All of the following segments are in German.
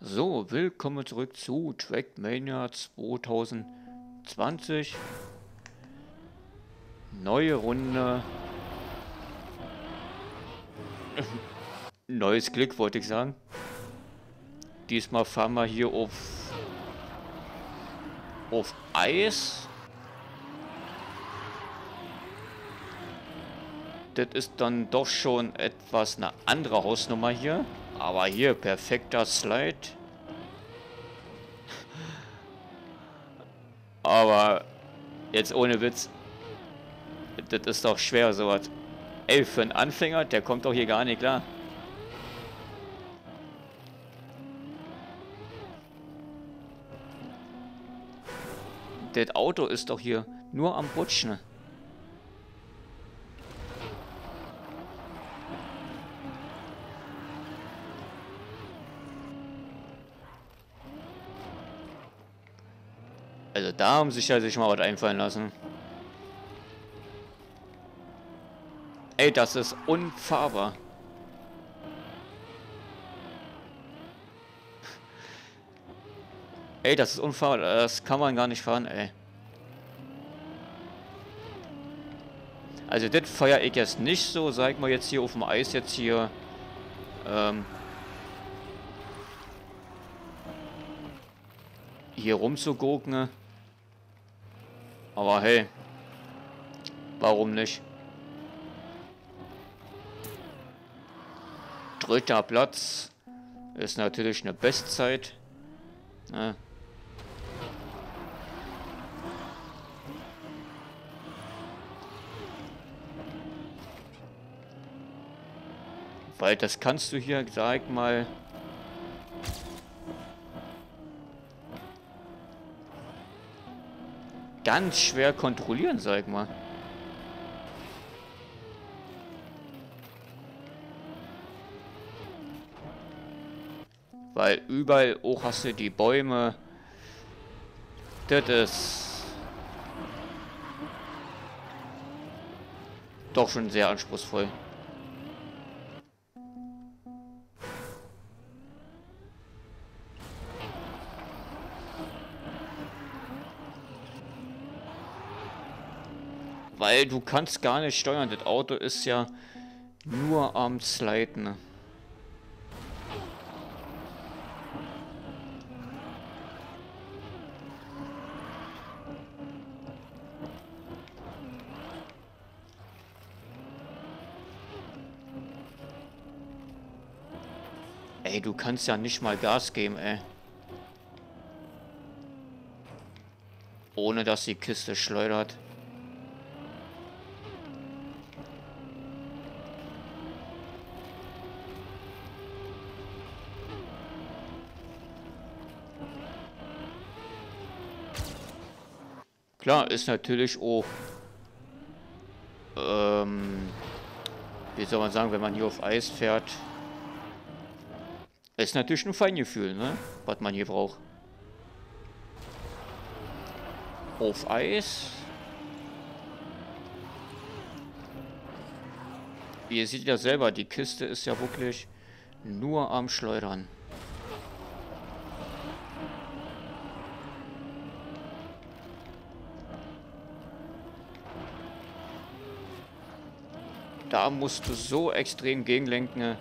So, willkommen zurück zu Trackmania 2020. Neue Runde. Neues Glück, wollte ich sagen. Diesmal fahren wir hier auf, auf Eis. Das ist dann doch schon etwas eine andere Hausnummer hier. Aber hier, perfekter Slide. Aber jetzt ohne Witz. Das ist doch schwer, sowas. Ey, für einen Anfänger, der kommt doch hier gar nicht klar. Das Auto ist doch hier nur am Rutschen. Also da haben sich ja sich mal was einfallen lassen. Ey, das ist unfahrbar. Ey, das ist unfahrbar. Das kann man gar nicht fahren, ey. Also das feiere ich jetzt nicht so, sag mal jetzt hier auf dem Eis jetzt hier. Ähm, hier rumzugucken. Aber hey, warum nicht? Dritter Platz ist natürlich eine Bestzeit. Ja. Weil das kannst du hier, sag mal, ganz schwer kontrollieren, sag mal. Weil überall auch hast du die Bäume. Das ist doch schon sehr anspruchsvoll. Weil du kannst gar nicht steuern. Das Auto ist ja nur am Sliden. Ey, du kannst ja nicht mal Gas geben, ey. Ohne dass die Kiste schleudert. Klar, ist natürlich auch, ähm, wie soll man sagen, wenn man hier auf Eis fährt, ist natürlich ein Feingefühl, ne, was man hier braucht. Auf Eis. Ihr seht ja selber, die Kiste ist ja wirklich nur am Schleudern. Da musst du so extrem gegenlenken.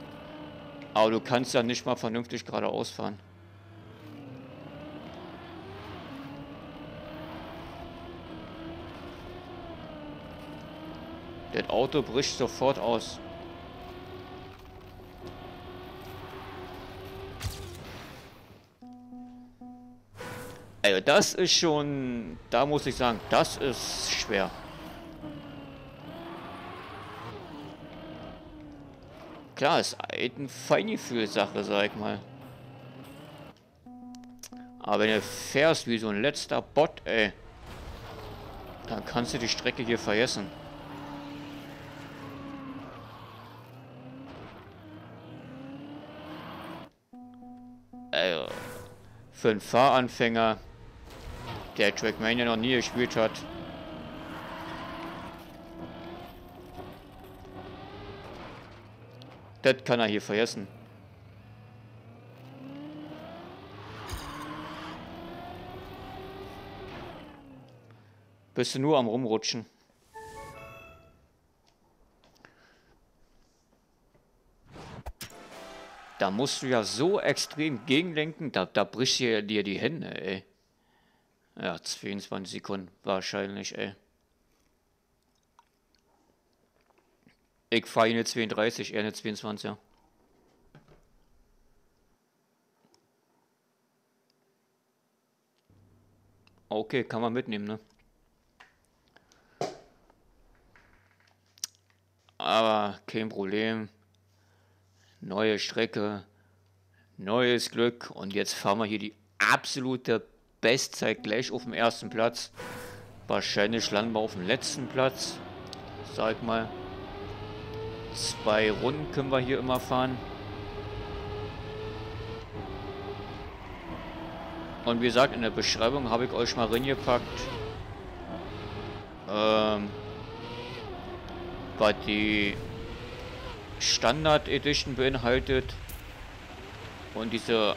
Aber du kannst ja nicht mal vernünftig geradeaus fahren. Das Auto bricht sofort aus. Also das ist schon, da muss ich sagen, das ist schwer. Klar, ist eine Feingefühl-Sache, sag ich mal. Aber wenn du fährst wie so ein letzter Bot, ey, dann kannst du die Strecke hier vergessen. Also, für einen Fahranfänger, der Trackmania noch nie gespielt hat, Das kann er hier vergessen. Bist du nur am Rumrutschen. Da musst du ja so extrem gegenlenken, da, da bricht dir, dir die Hände, ey. Ja, 22 Sekunden wahrscheinlich, ey. Ich fahre eine 32, er eine 22. Okay, kann man mitnehmen, ne? Aber kein Problem. Neue Strecke, neues Glück und jetzt fahren wir hier die absolute Bestzeit gleich auf dem ersten Platz. Wahrscheinlich landen wir auf dem letzten Platz. Sag mal. Zwei Runden können wir hier immer fahren. Und wie gesagt, in der Beschreibung habe ich euch mal reingepackt, ähm, was die Standard Edition beinhaltet und diese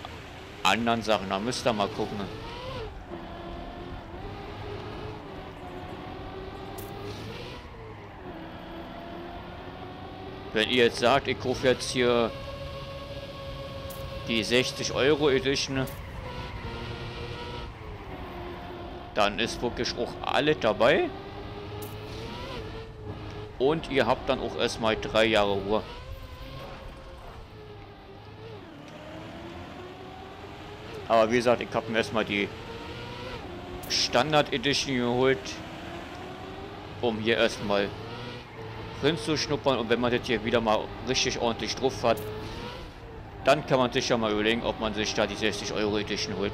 anderen Sachen. Da müsst ihr mal gucken. Wenn ihr jetzt sagt, ich kaufe jetzt hier die 60 Euro Edition, dann ist wirklich auch alle dabei. Und ihr habt dann auch erstmal drei Jahre Ruhe. Aber wie gesagt, ich habe mir erstmal die Standard Edition geholt, um hier erstmal schnuppern und wenn man das hier wieder mal richtig ordentlich drauf hat, dann kann man sich ja mal überlegen, ob man sich da die 60 Euro Edition holt.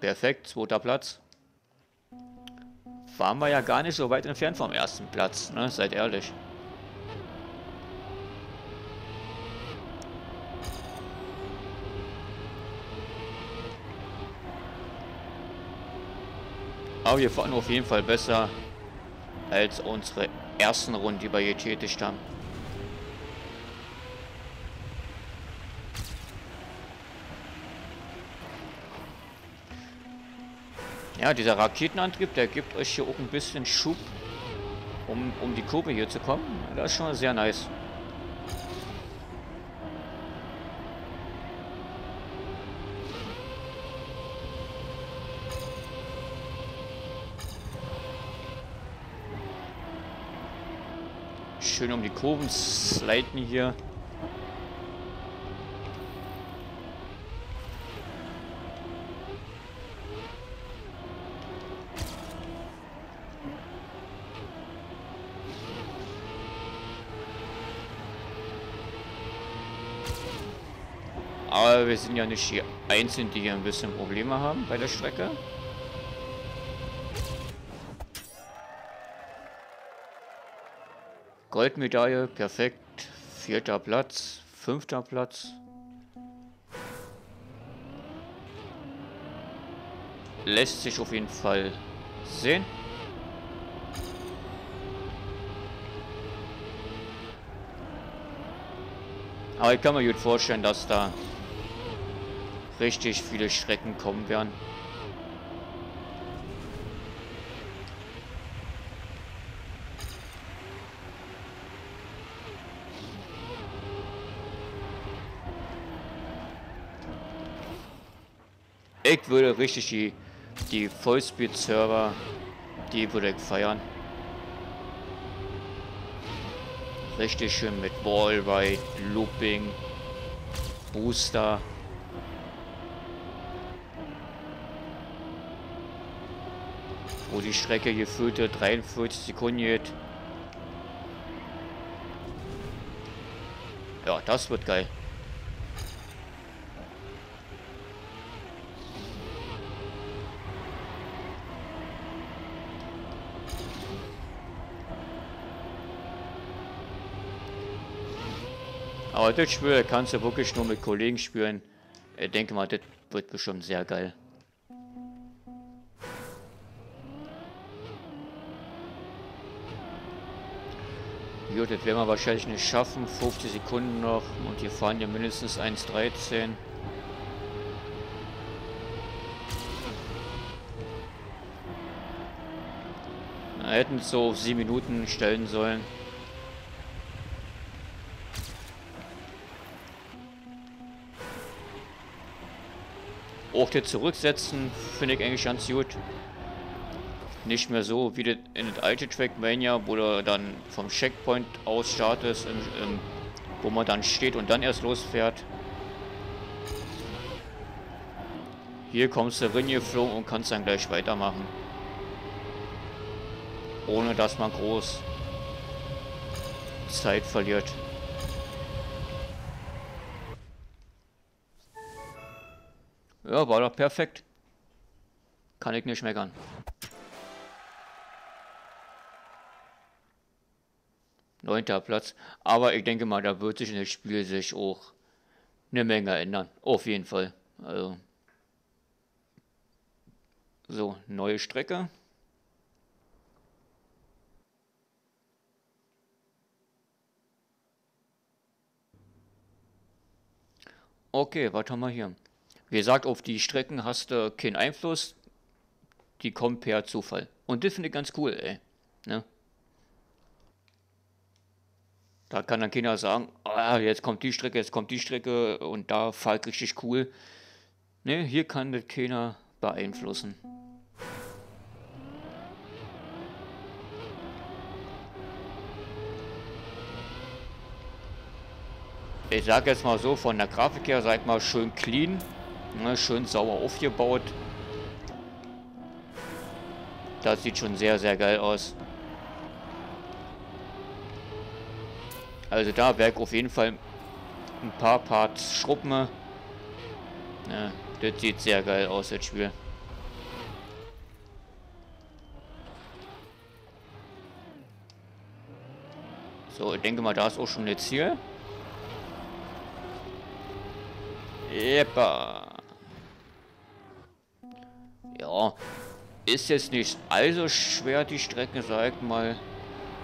Perfekt, zweiter Platz. Waren wir ja gar nicht so weit entfernt vom ersten Platz, ne? Seid ehrlich. Aber wir fahren auf jeden Fall besser als unsere ersten Runden, die wir getätigt haben. Ja, dieser Raketenantrieb, der gibt euch hier auch ein bisschen Schub, um, um die Kurve hier zu kommen. Das ist schon sehr nice. Schön um die Kurven sliden hier. Aber wir sind ja nicht die Einzigen, die hier ein bisschen Probleme haben bei der Strecke. Goldmedaille, perfekt. Vierter Platz, fünfter Platz. Lässt sich auf jeden Fall sehen. Aber ich kann mir gut vorstellen, dass da richtig viele Strecken kommen werden. Ich würde richtig die, die Vollspeed-Server, die würde ich feiern. Richtig schön mit Wallride, Looping, Booster. Wo die Strecke gefüllte 43 Sekunden geht. Ja, das wird geil. Aber das Spiel kannst du wirklich nur mit Kollegen spielen. Ich denke mal, das wird bestimmt sehr geil. Jo, das werden wir wahrscheinlich nicht schaffen. 50 Sekunden noch und hier fahren ja mindestens 1,13. hätten es so auf 7 Minuten stellen sollen. Auch das Zurücksetzen finde ich eigentlich ganz gut. Nicht mehr so wie in das alte Trackmania, wo du dann vom Checkpoint aus startest, im, im, wo man dann steht und dann erst losfährt. Hier kommst du reingeflogen und kannst dann gleich weitermachen. Ohne dass man groß Zeit verliert. Ja, war doch perfekt. Kann ich nicht meckern. Neunter Platz. Aber ich denke mal, da wird sich in dem Spiel sich auch eine Menge ändern. Auf jeden Fall. Also. So, neue Strecke. Okay, was haben wir hier? Wie gesagt, auf die Strecken hast du keinen Einfluss. Die kommen per Zufall. Und das finde ich ganz cool, ey. Ne? Da kann dann keiner sagen, ah, jetzt kommt die Strecke, jetzt kommt die Strecke und da fahrt richtig cool. Ne, hier kann das keiner beeinflussen. Ich sage jetzt mal so, von der Grafik her, seid mal schön clean, ne, schön sauber aufgebaut. Das sieht schon sehr, sehr geil aus. Also da werde auf jeden Fall ein paar Parts schrubben. Ja, das sieht sehr geil aus, das Spiel. So, ich denke mal, da ist auch schon das Ziel. Epa. Ist jetzt nicht allzu schwer, die Strecke, sag mal.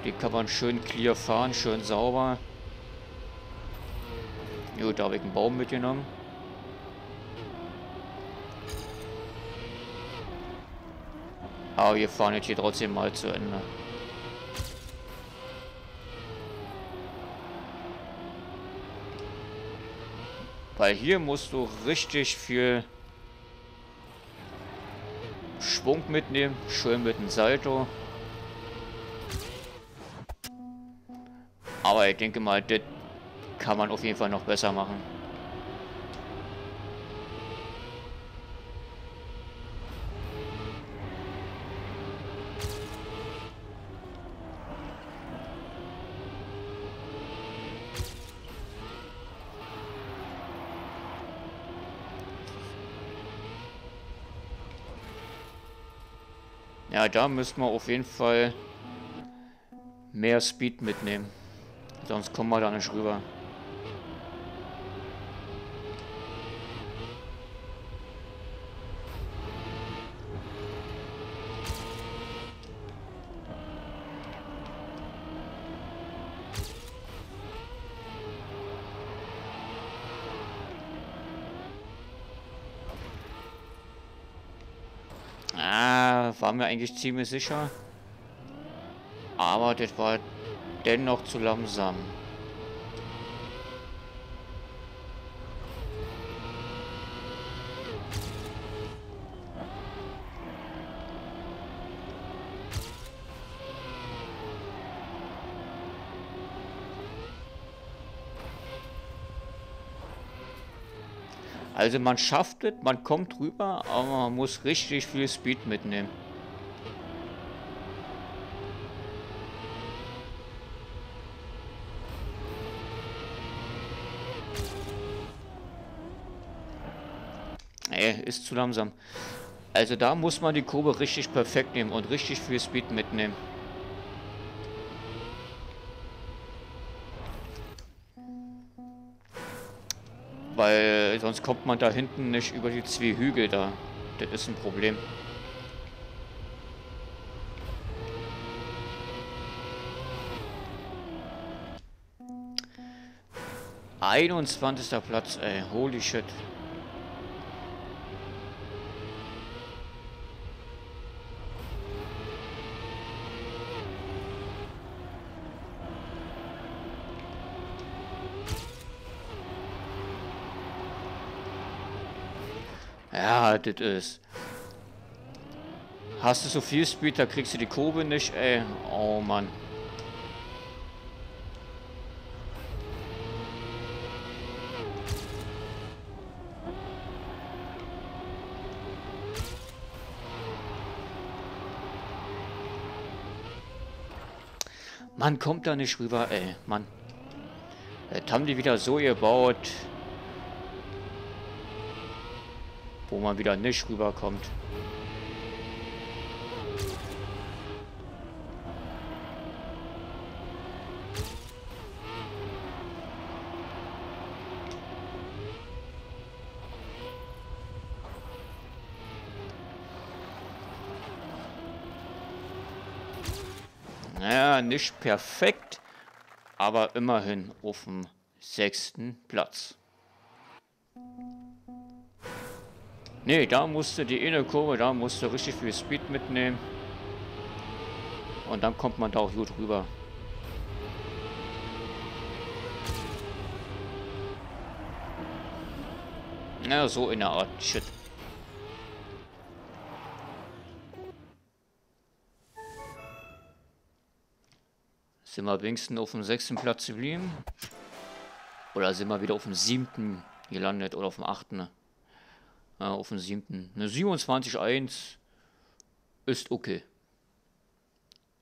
Die kann man schön clear fahren, schön sauber. Gut, da habe ich einen Baum mitgenommen. Aber wir fahren jetzt hier trotzdem mal zu Ende. Weil hier musst du richtig viel Schwung mitnehmen. Schön mit dem Salto. Aber ich denke mal, das kann man auf jeden Fall noch besser machen. Da müssen wir auf jeden Fall mehr Speed mitnehmen. Sonst kommen wir da nicht rüber. Ah, waren wir eigentlich ziemlich sicher. Aber das war dennoch zu langsam. Also man schafft es, man kommt rüber, aber man muss richtig viel Speed mitnehmen. Nee, ist zu langsam. Also da muss man die Kurve richtig perfekt nehmen und richtig viel Speed mitnehmen. Weil sonst kommt man da hinten nicht über die zwei Hügel da. Das ist ein Problem. 21. Platz, ey. Holy shit. Ja, das ist. Hast du so viel Speed, da kriegst du die Kurve nicht, ey. Oh Mann. Man kommt da nicht rüber, ey, Mann. Das haben die wieder so gebaut, wo man wieder nicht rüberkommt. Naja, nicht perfekt, aber immerhin auf dem sechsten Platz. Ne, da musste die Innenkurve, da musste richtig viel Speed mitnehmen. Und dann kommt man da auch gut rüber. Ja, so in der Art. Shit. Sind wir wenigstens auf dem sechsten Platz geblieben? Oder sind wir wieder auf dem siebten gelandet oder auf dem achten? Ja, auf dem siebten. Eine 27.1 ist okay.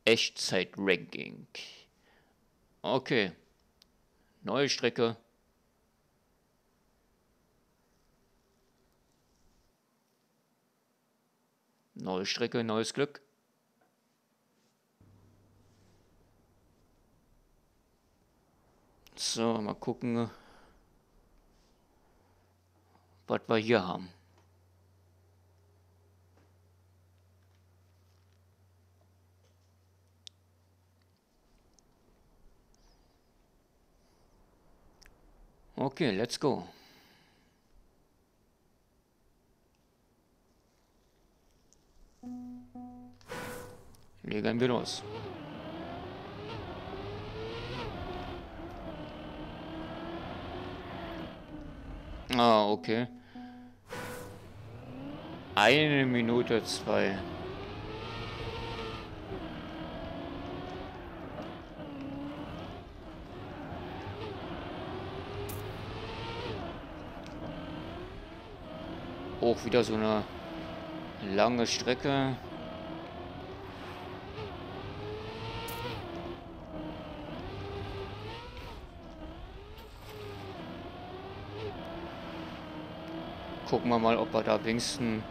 Echtzeit-Ranking. Okay. Neue Strecke. Neue Strecke, neues Glück. So, mal gucken, was wir hier haben. Okay, let's go. Legen wir los. Ah, okay. Eine Minute zwei. Auch wieder so eine lange Strecke. Gucken wir mal, ob wir da wenigstens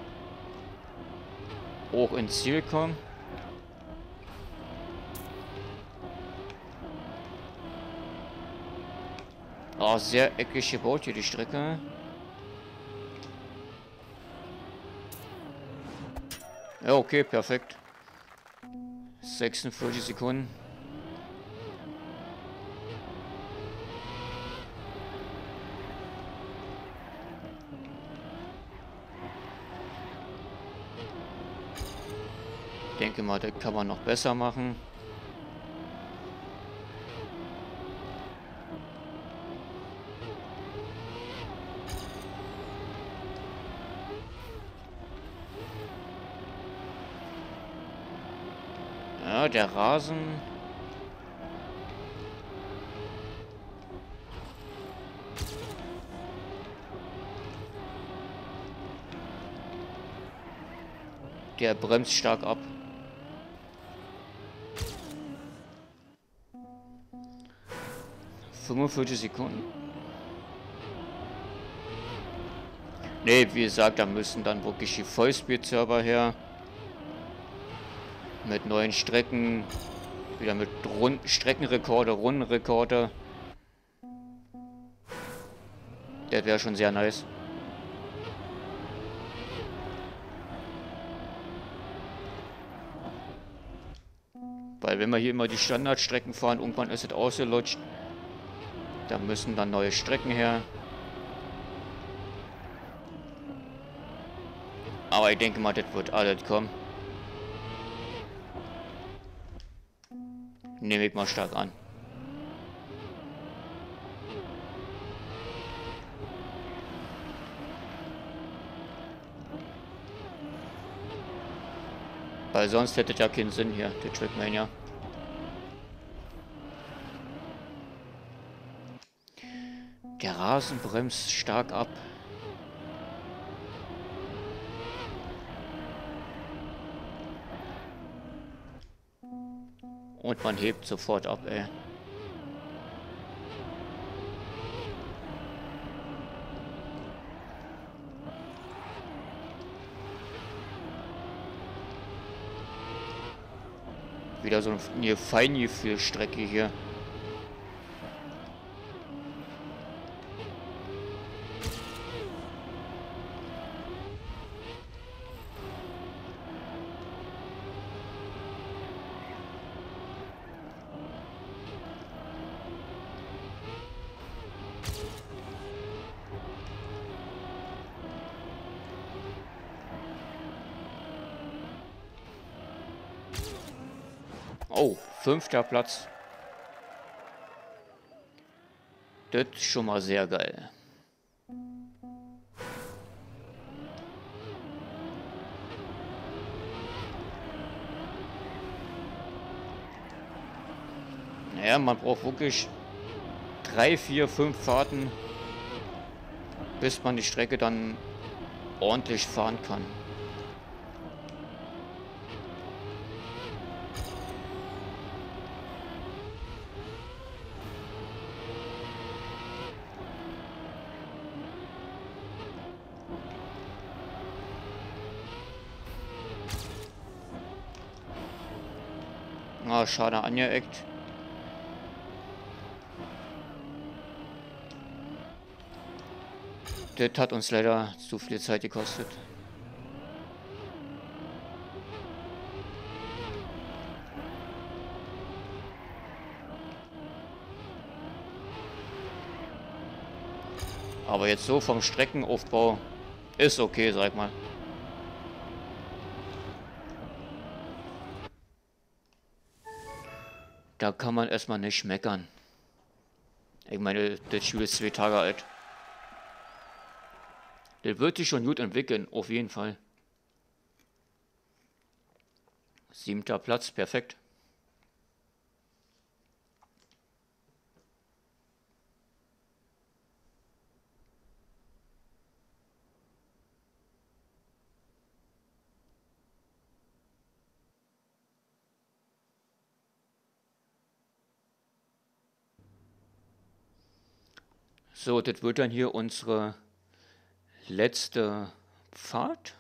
hoch ins Ziel kommen. Ah, sehr eckig gebaut hier die Strecke. Ja, okay, perfekt. 46 Sekunden. Ich denke mal, das kann man noch besser machen. Ja, der Rasen. Der bremst stark ab. Fünfundvierzig Sekunden. Ne, wie gesagt, da müssen dann wirklich die Vollspeed-Server her mit neuen Strecken, wieder mit Rund Streckenrekorde, Rundenrekorde. Der wäre schon sehr nice. Weil wenn wir hier immer die Standardstrecken fahren, irgendwann ist es ausgelutscht. Da müssen dann neue Strecken her. Aber ich denke mal, das wird alles kommen. Nehme ich mal stark an. Weil sonst hätte ja keinen Sinn hier, der Trackmania. Der Rasen bremst stark ab. Man hebt sofort ab, ey. Wieder so eine Feingefühlstrecke hier. Oh, fünfter Platz. Das ist schon mal sehr geil. Naja, man braucht wirklich drei, vier, fünf Fahrten, bis man die Strecke dann ordentlich fahren kann. Ah, schade angeeckt. Das hat uns leider zu viel Zeit gekostet. Aber jetzt so vom Streckenaufbau ist okay, sag mal. Da kann man erstmal nicht meckern. Ich meine, das Spiel ist zwei Tage alt. Der wird sich schon gut entwickeln, auf jeden Fall. Siebter Platz, perfekt. So, das wird dann hier unsere letzte Fahrt.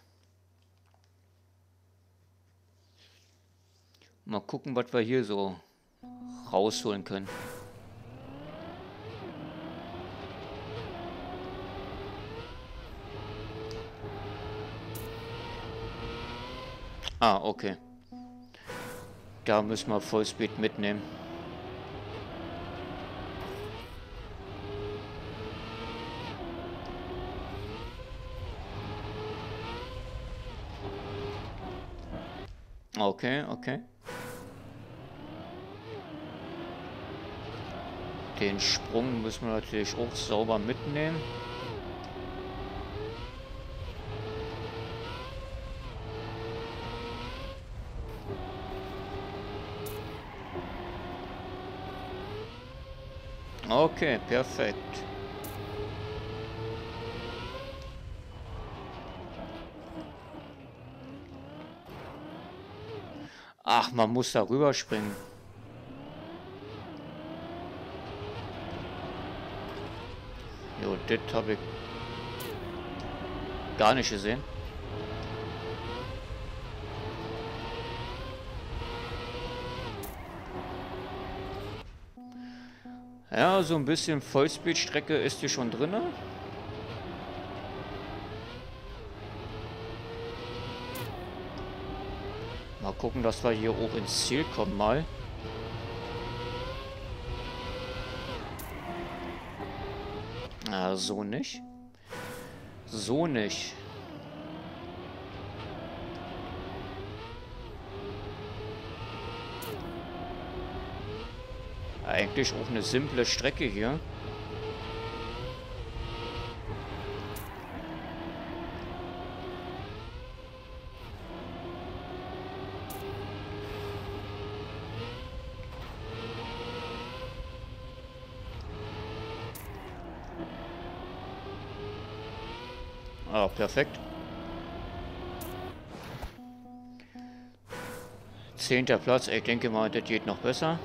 Mal gucken, was wir hier so rausholen können. Ah, okay. Da müssen wir Vollspeed mitnehmen. Okay, okay. Den Sprung müssen wir natürlich auch sauber mitnehmen. Okay, perfekt. Ach, man muss da rüberspringen. Jo, das habe ich gar nicht gesehen. Ja, so ein bisschen Vollspeed-Strecke ist hier schon drin. Gucken, dass wir hier hoch ins Ziel kommen mal. Na, so nicht. So nicht. Eigentlich auch eine simple Strecke hier. Ah, perfekt. Zehnter Platz, ich denke mal, das geht noch besser.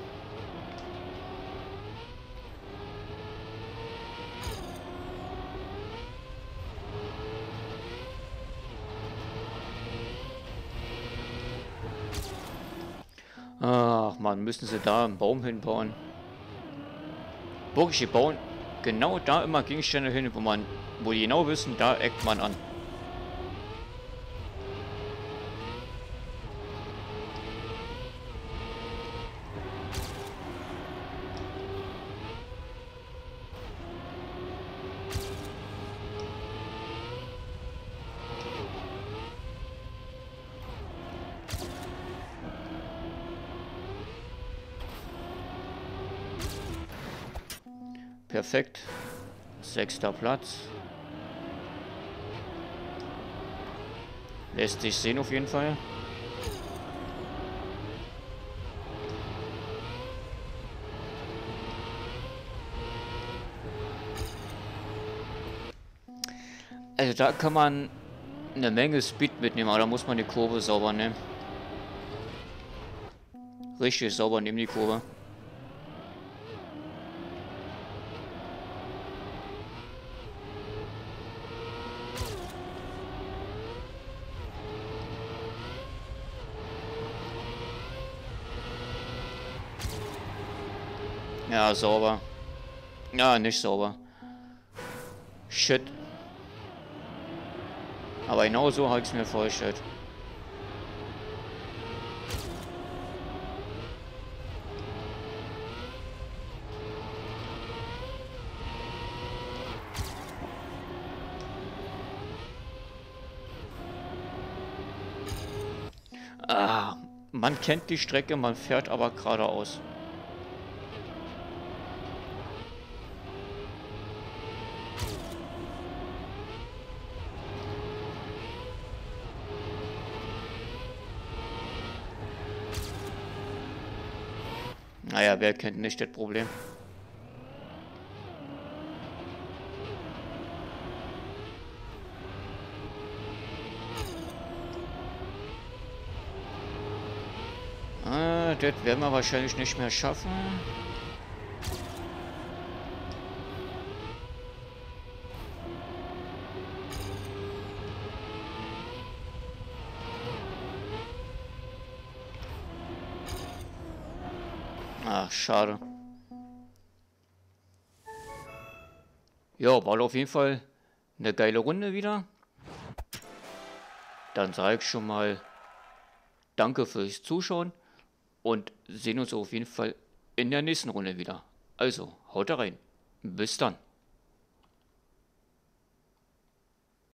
Ach man, müssen sie da einen Baum hinbauen. Die bauen genau da immer Gegenstände hin, wo man, wo die genau wissen, da eckt man an. Perfekt. Sechster Platz. Lässt sich sehen auf jeden Fall. Also da kann man eine Menge Speed mitnehmen, aber da muss man die Kurve sauber nehmen. Richtig sauber nehmen die Kurve. Ja, sauber. Ja, nicht sauber. Shit. Aber genau so habe ich es mir vorgestellt. Ah, man kennt die Strecke, man fährt aber geradeaus. Naja, wer kennt nicht das Problem? Ah, das werden wir wahrscheinlich nicht mehr schaffen. Ach, schade. Ja, war auf jeden Fall eine geile Runde wieder. Dann sage ich schon mal Danke fürs Zuschauen und sehen uns auf jeden Fall in der nächsten Runde wieder. Also, haut rein. Bis dann.